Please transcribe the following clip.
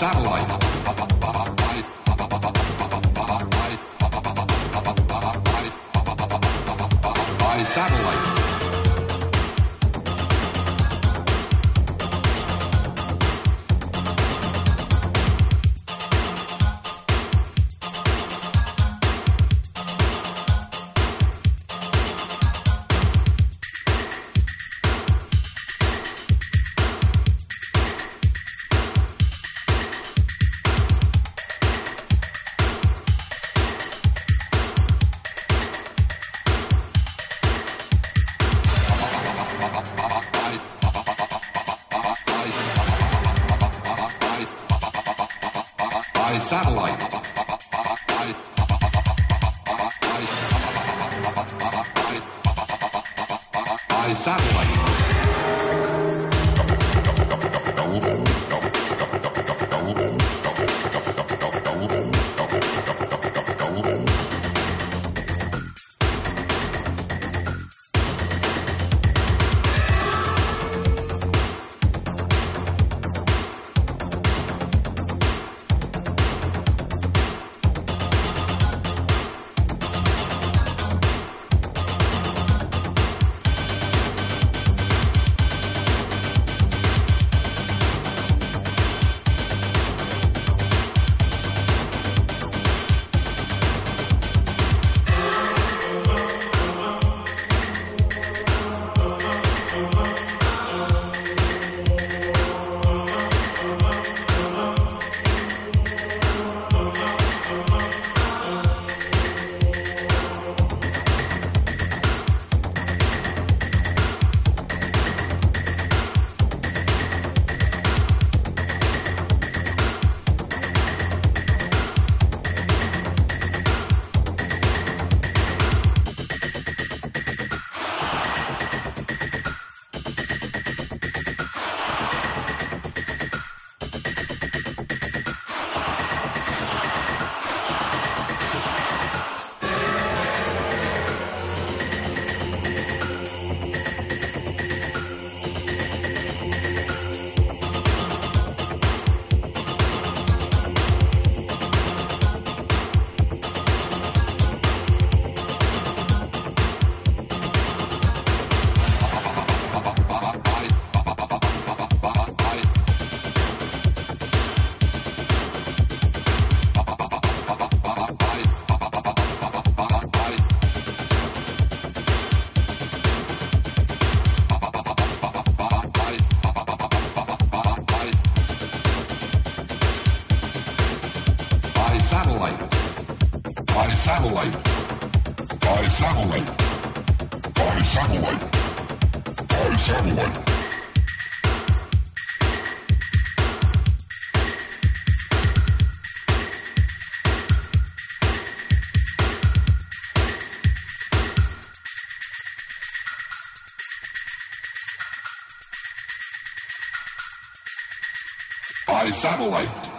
satellite. by satellite. satellite. By satellite. By satellite. By satellite. By satellite.